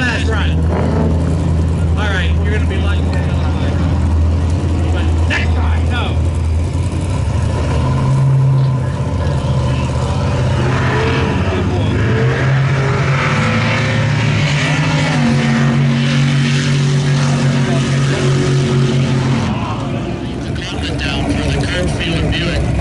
last run. Alright, you're gonna be lucky. But next time, no. Down for the Kirkfield Buick.